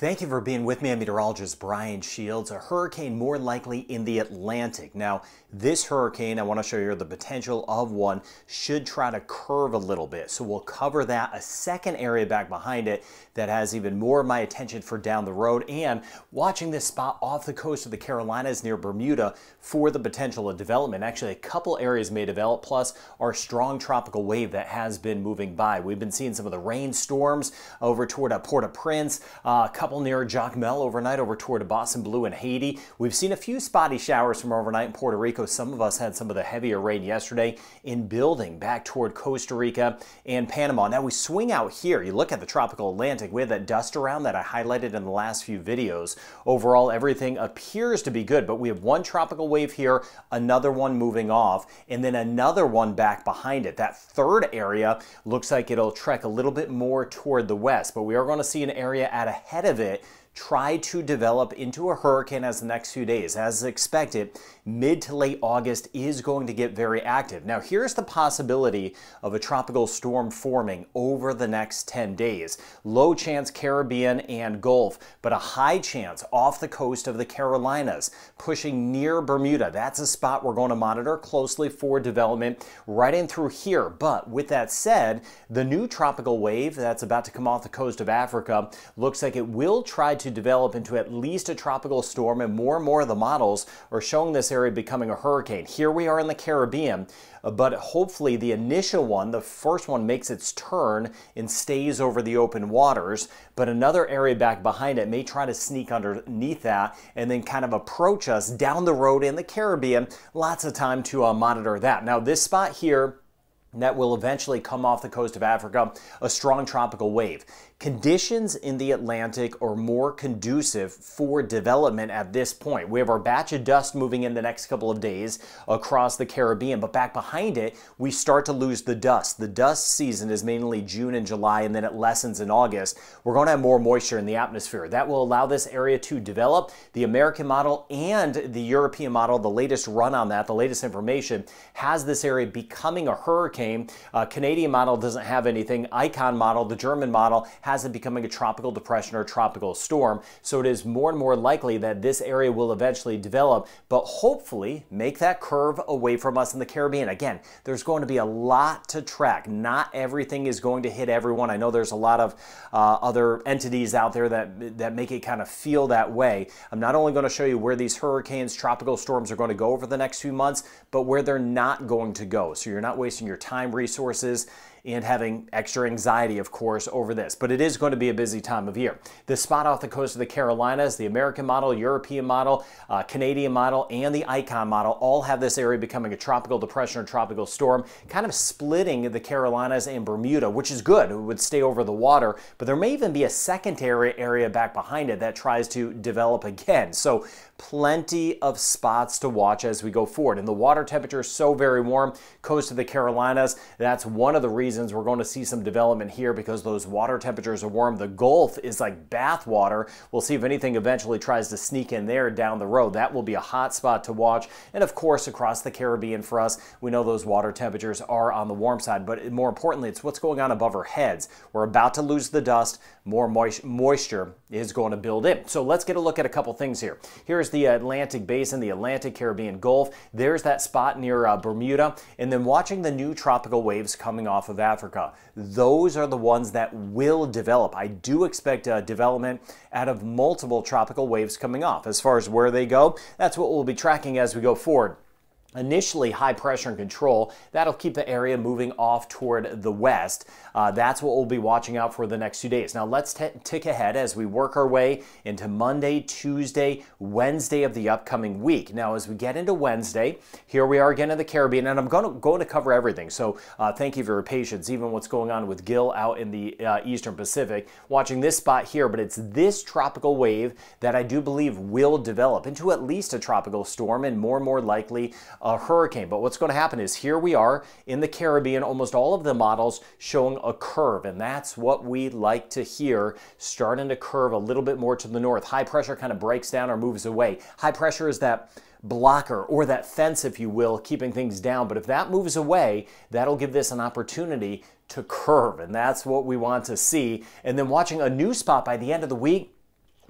Thank you for being with me. I'm meteorologist Brian Shields. A hurricane more likely in the Atlantic. Now, this hurricane, I want to show you the potential of one, should try to curve a little bit. So we'll cover that. A second area back behind it that has even more of my attention for down the road and watching this spot off the coast of the Carolinas near Bermuda for the potential of development. Actually, a couple areas may develop, plus our strong tropical wave that has been moving by. We've been seeing some of the rainstorms over toward Port-au-Prince, uh, a couple couple near Jacmel overnight over toward Boston Blue and Haiti. We've seen a few spotty showers from overnight in Puerto Rico. Some of us had some of the heavier rain yesterday in building back toward Costa Rica and Panama. Now we swing out here. You look at the tropical Atlantic. We had that dust around that I highlighted in the last few videos. Overall, everything appears to be good, but we have one tropical wave here, another one moving off, and then another one back behind it. That third area looks like it'll trek a little bit more toward the west, but we are going to see an area at ahead of it try to develop into a hurricane as the next few days. As expected, mid to late August is going to get very active. Now, here's the possibility of a tropical storm forming over the next 10 days. Low chance Caribbean and Gulf, but a high chance off the coast of the Carolinas, pushing near Bermuda. That's a spot we're going to monitor closely for development right in through here. But with that said, the new tropical wave that's about to come off the coast of Africa looks like it will try to develop into at least a tropical storm, and more and more of the models are showing this area becoming a hurricane. Here we are in the Caribbean, but hopefully the initial one, the first one, makes its turn and stays over the open waters, but another area back behind it may try to sneak underneath that and then kind of approach us down the road in the Caribbean. Lots of time to uh, monitor that. Now, this spot here, that will eventually come off the coast of Africa, a strong tropical wave. Conditions in the Atlantic are more conducive for development at this point. We have our batch of dust moving in the next couple of days across the Caribbean, but back behind it, we start to lose the dust. The dust season is mainly June and July, and then it lessens in August. We're going to have more moisture in the atmosphere. That will allow this area to develop. The American model and the European model, the latest run on that, the latest information, has this area becoming a hurricane. Uh, Canadian model doesn't have anything. Icon model, the German model, has it becoming a tropical depression or tropical storm. So it is more and more likely that this area will eventually develop, but hopefully make that curve away from us in the Caribbean. Again, there's going to be a lot to track. Not everything is going to hit everyone. I know there's a lot of uh, other entities out there that, that make it kind of feel that way. I'm not only going to show you where these hurricanes, tropical storms are going to go over the next few months, but where they're not going to go. So you're not wasting your time, resources, and having extra anxiety, of course, over this. But it is going to be a busy time of year. The spot off the coast of the Carolinas, the American model, European model, uh, Canadian model, and the Icon model all have this area becoming a tropical depression or tropical storm, kind of splitting the Carolinas and Bermuda, which is good. It would stay over the water, but there may even be a secondary area back behind it that tries to develop again. So plenty of spots to watch as we go forward. And the water temperature is so very warm, coast of the Carolinas. That's one of the reasons we're going to see some development here because those water temperatures are warm. The Gulf is like bath water. We'll see if anything eventually tries to sneak in there down the road. That will be a hot spot to watch. And of course, across the Caribbean for us, we know those water temperatures are on the warm side, but more importantly, it's what's going on above our heads. We're about to lose the dust. More moisture is going to build in. So let's get a look at a couple things here. Here's the Atlantic Basin, the Atlantic Caribbean Gulf. There's that spot near uh, Bermuda. And then watching the new tropical waves coming off of Africa. Those are the ones that will develop. I do expect uh, development out of multiple tropical waves coming off. As far as where they go, that's what we'll be tracking as we go forward initially high pressure and control. That'll keep the area moving off toward the west. Uh, that's what we'll be watching out for the next few days. Now let's tick ahead as we work our way into Monday, Tuesday, Wednesday of the upcoming week. Now as we get into Wednesday, here we are again in the Caribbean, and I'm going to, going to cover everything. So uh, thank you for your patience, even what's going on with Gil out in the uh, Eastern Pacific. Watching this spot here, but it's this tropical wave that I do believe will develop into at least a tropical storm and more and more likely a hurricane. But what's going to happen is here we are in the Caribbean, almost all of the models showing a curve, and that's what we like to hear, starting to curve a little bit more to the north. High pressure kind of breaks down or moves away. High pressure is that blocker or that fence, if you will, keeping things down. But if that moves away, that'll give this an opportunity to curve, and that's what we want to see. And then watching a new spot by the end of the week,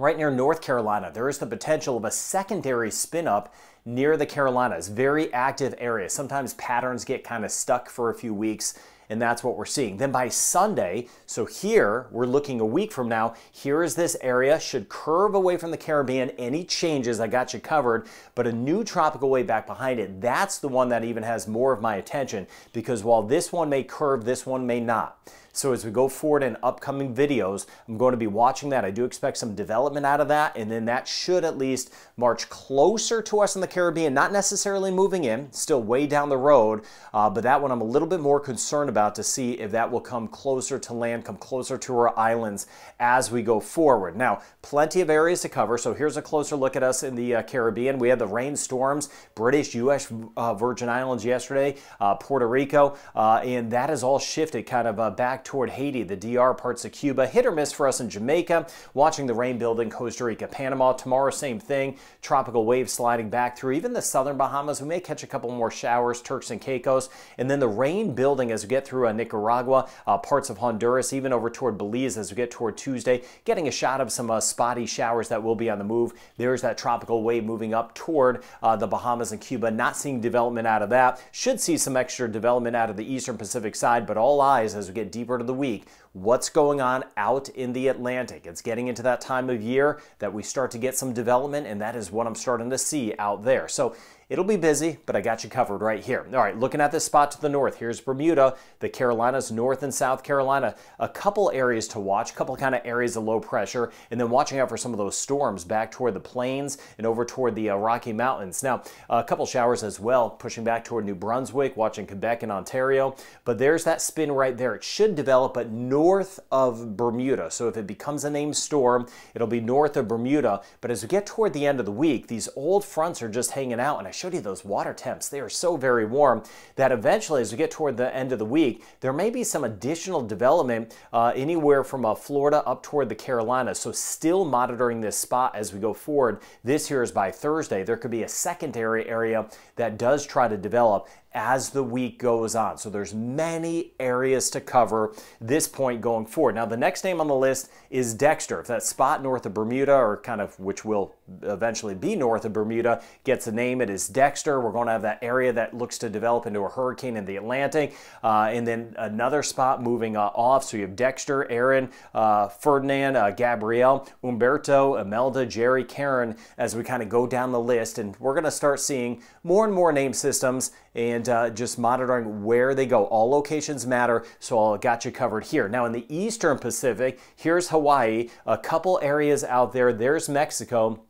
right near North Carolina, there is the potential of a secondary spin up near the Carolinas. Very active area. Sometimes patterns get kind of stuck for a few weeks and that's what we're seeing. Then by Sunday, so here we're looking a week from now, here is this area, should curve away from the Caribbean. Any changes, I got you covered, but a new tropical wave back behind it, that's the one that even has more of my attention because while this one may curve, this one may not. So as we go forward in upcoming videos, I'm going to be watching that. I do expect some development out of that, and then that should at least march closer to us in the Caribbean, not necessarily moving in, still way down the road, uh, but that one I'm a little bit more concerned about to see if that will come closer to land, come closer to our islands as we go forward. Now, plenty of areas to cover, so here's a closer look at us in the uh, Caribbean. We had the rainstorms, British, U.S. Uh, Virgin Islands yesterday, uh, Puerto Rico, uh, and that has all shifted kind of uh, back back toward Haiti, the DR, parts of Cuba. Hit or miss for us in Jamaica. Watching the rain build in Costa Rica, Panama. Tomorrow, same thing. Tropical waves sliding back through even the southern Bahamas. We may catch a couple more showers, Turks and Caicos. And then the rain building as we get through uh, Nicaragua, uh, parts of Honduras, even over toward Belize as we get toward Tuesday. Getting a shot of some uh, spotty showers that will be on the move. There's that tropical wave moving up toward uh, the Bahamas and Cuba. Not seeing development out of that. Should see some extra development out of the eastern Pacific side, but all eyes as we get deeper of the week what's going on out in the Atlantic. It's getting into that time of year that we start to get some development, and that is what I'm starting to see out there. So It'll be busy, but I got you covered right here. All right, looking at this spot to the north, here's Bermuda, the Carolinas, North and South Carolina. A couple areas to watch, a couple kind of areas of low pressure, and then watching out for some of those storms back toward the plains and over toward the uh, Rocky Mountains. Now, a couple showers as well, pushing back toward New Brunswick, watching Quebec and Ontario. But there's that spin right there. It should develop, but north of Bermuda. So if it becomes a named storm, it'll be north of Bermuda. But as we get toward the end of the week, these old fronts are just hanging out, and I showed you those water temps. They are so very warm that eventually, as we get toward the end of the week, there may be some additional development uh, anywhere from uh, Florida up toward the Carolinas. So still monitoring this spot as we go forward. This here is by Thursday. There could be a secondary area that does try to develop as the week goes on. So there's many areas to cover this point going forward. Now the next name on the list is Dexter. If that spot north of Bermuda or kind of which will eventually be north of Bermuda gets a name, it is Dexter. We're going to have that area that looks to develop into a hurricane in the Atlantic. Uh, and then another spot moving uh, off. So you have Dexter, Erin, uh, Ferdinand, uh, Gabrielle, Humberto, Imelda, Jerry, Karen as we kind of go down the list. And we're going to start seeing more and more name systems and uh, just monitoring where they go. All locations matter, so I got you covered here. Now in the Eastern Pacific, here's Hawaii, a couple areas out there. There's Mexico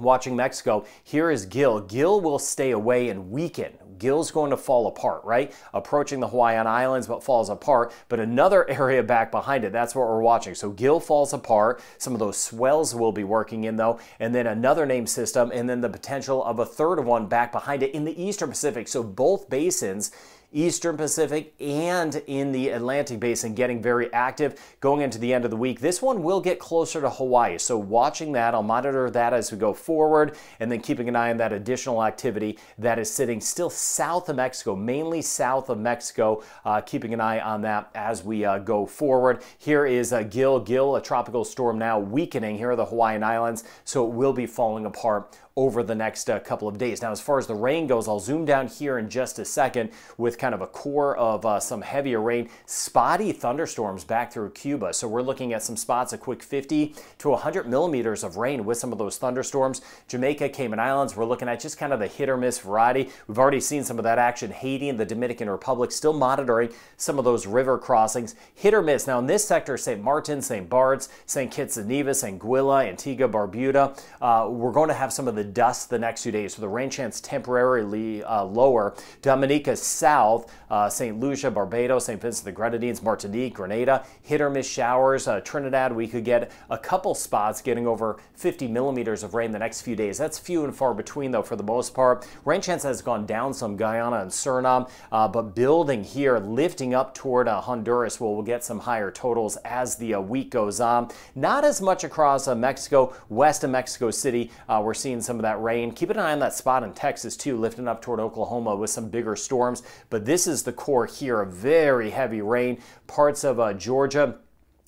watching Mexico. Here is Gil. Gil will stay away and weaken. Gil's going to fall apart, right? Approaching the Hawaiian Islands, but falls apart. But another area back behind it, that's what we're watching. So Gil falls apart. Some of those swells will be working in, though. And then another name system, and then the potential of a third one back behind it in the Eastern Pacific. So both basins Eastern Pacific and in the Atlantic Basin getting very active going into the end of the week. This one will get closer to Hawaii, so watching that, I'll monitor that as we go forward and then keeping an eye on that additional activity that is sitting still south of Mexico, mainly south of Mexico, uh, keeping an eye on that as we uh, go forward. Here is uh, Gil. Gil, a tropical storm now weakening. Here are the Hawaiian Islands, so it will be falling apart over the next uh, couple of days. Now, as far as the rain goes, I'll zoom down here in just a second with kind of a core of uh, some heavier rain, spotty thunderstorms back through Cuba. So we're looking at some spots, a quick 50 to 100 millimeters of rain with some of those thunderstorms. Jamaica, Cayman Islands, we're looking at just kind of the hit or miss variety. We've already seen some of that action. Haiti and the Dominican Republic still monitoring some of those river crossings. Hit or miss. Now in this sector, St. Martin, St. Bart's, St. Kitts and Nevis, Anguilla, Antigua, Barbuda, uh, we're going to have some of the dust the next few days, so the rain chance temporarily uh, lower. Dominica south, uh, St. Lucia, Barbados, St. Vincent the Grenadines, Martinique, Grenada, hit or miss showers. Uh, Trinidad, we could get a couple spots getting over 50 millimeters of rain the next few days. That's few and far between, though, for the most part. Rain chance has gone down some Guyana and Suriname, uh, but building here, lifting up toward uh, Honduras, where we'll get some higher totals as the uh, week goes on. Not as much across Mexico, west of Mexico City. we're seeing some of that rain. Keep an eye on that spot in Texas too, lifting up toward Oklahoma with some bigger storms. But this is the core here, of very heavy rain. Parts of uh, Georgia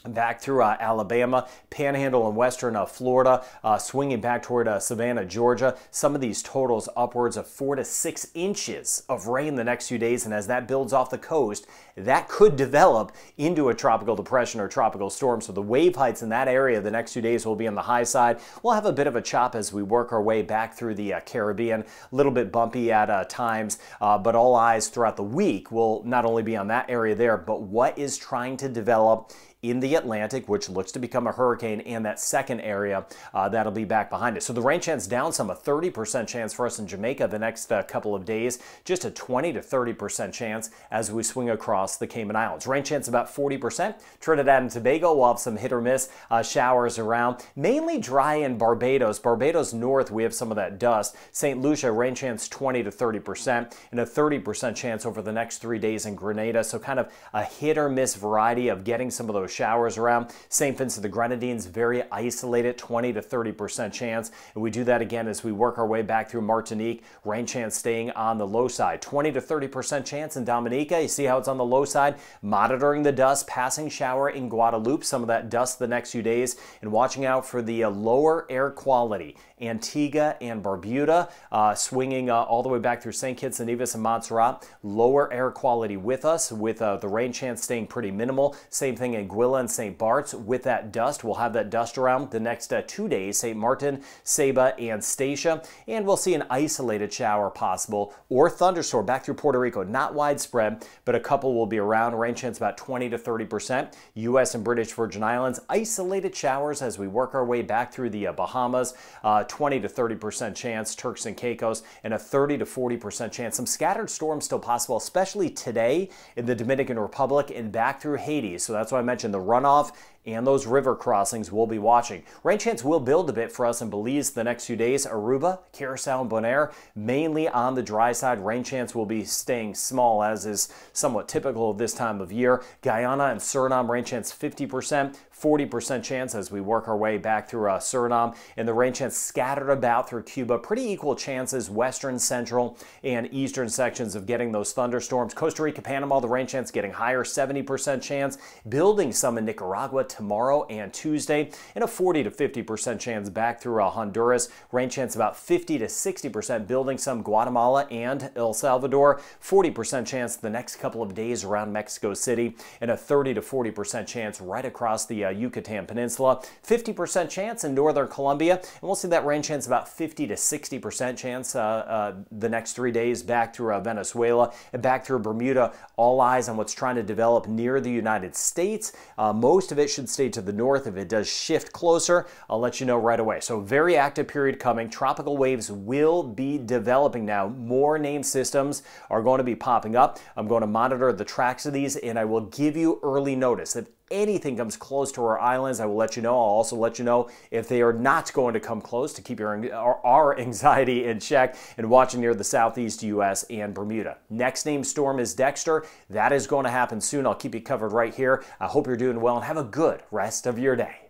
back through uh, Alabama, Panhandle and western uh, Florida, uh, swinging back toward uh, Savannah, Georgia. Some of these totals upwards of four to six inches of rain the next few days, and as that builds off the coast, that could develop into a tropical depression or tropical storm. So the wave heights in that area the next few days will be on the high side. We'll have a bit of a chop as we work our way back through the uh, Caribbean, a little bit bumpy at uh, times, but all eyes throughout the week will not only be on that area there, but what is trying to develop in the Atlantic, which looks to become a hurricane, and that second area uh, that'll be back behind it. So the rain chance down some, a 30% chance for us in Jamaica the next uh, couple of days, just a 20 to 30% chance as we swing across the Cayman Islands. Rain chance about 40%. Trinidad and Tobago will have some hit or miss uh, showers around, mainly dry in Barbados. Barbados North, we have some of that dust. St. Lucia, rain chance 20 to 30%, and a 30% chance over the next three days in Grenada. So kind of a hit or miss variety of getting some of those showers around. St. Vincent the Grenadines, very isolated, 20 to 30% chance. And we do that again as we work our way back through Martinique. Rain chance staying on the low side. 20 to 30% chance in Dominica. You see how it's on the low side? Monitoring the dust, passing shower in Guadeloupe, some of that dust the next few days, and watching out for the uh, lower air quality. Antigua and Barbuda, uh, swinging uh, all the way back through St. Kitts and Nevis and Montserrat. Lower air quality with us, with uh, the rain chance staying pretty minimal. Same thing in Anguilla and St. Bart's with that dust. We'll have that dust around the next uh, two days, St. Martin, Saba, and Statia. And we'll see an isolated shower possible or thunderstorm back through Puerto Rico. Not widespread, but a couple will be around. Rain chance about 20 to 30%. U.S. and British Virgin Islands, isolated showers as we work our way back through the uh, Bahamas. Uh, 20 to 30% chance, Turks and Caicos, and a 30 to 40% chance. Some scattered storms still possible, especially today in the Dominican Republic and back through Haiti. So that's why I mentioned the runoff and those river crossings we'll be watching. Rain chance will build a bit for us in Belize the next few days. Aruba, Curacao, and Bonaire, mainly on the dry side. Rain chance will be staying small, as is somewhat typical of this time of year. Guyana and Suriname, rain chance 50%. 40% chance as we work our way back through uh, Suriname, and the rain chance scattered about through Cuba. Pretty equal chances, western, central, and eastern sections of getting those thunderstorms. Costa Rica, Panama, the rain chance getting higher, 70% chance. Building some in Nicaragua tomorrow and Tuesday, and a 40 to 50% chance back through uh, Honduras. Rain chance about 50 to 60%. Building some Guatemala and El Salvador. 40% chance the next couple of days around Mexico City, and a 30 to 40% chance right across the uh, Yucatan Peninsula. 50% chance in northern Colombia, and we'll see that rain chance about 50 to 60% chance uh, uh, the next three days back through uh, Venezuela and back through Bermuda. All eyes on what's trying to develop near the United States. Uh, most of it should stay to the north. If it does shift closer, I'll let you know right away. So very active period coming. Tropical waves will be developing now. More name systems are going to be popping up. I'm going to monitor the tracks of these and I will give you early notice. If anything comes close to our islands, I will let you know. I'll also let you know if they are not going to come close to keep your, our anxiety in check and watching near the southeast U.S. and Bermuda. Next name storm is Dexter. That is going to happen soon. I'll keep you covered right here. I hope you're doing well and have a good rest of your day.